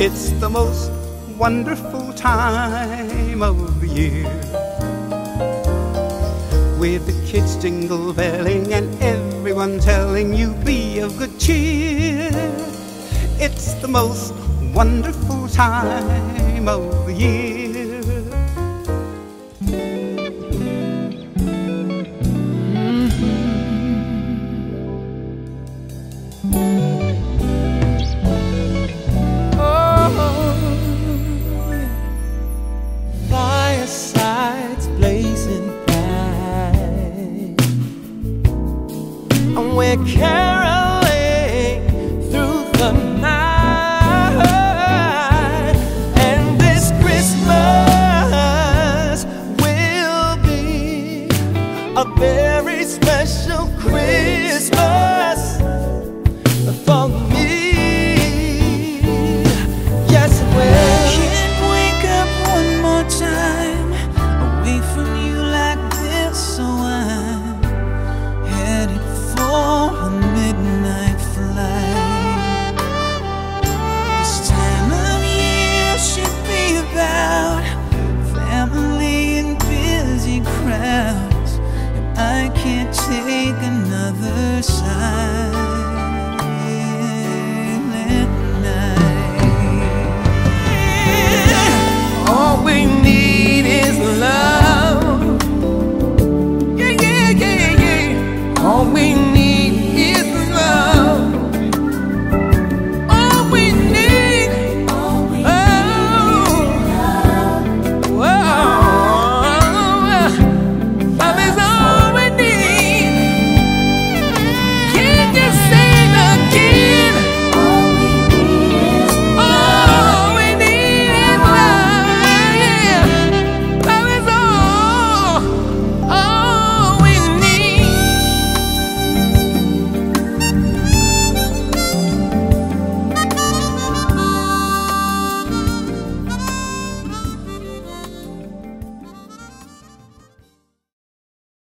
It's the most wonderful time of the year. With the kids jingle belling and everyone telling you be of good cheer. It's the most wonderful time of the year. And we're caroling through the night. And this Christmas will be a very special Christmas take another side.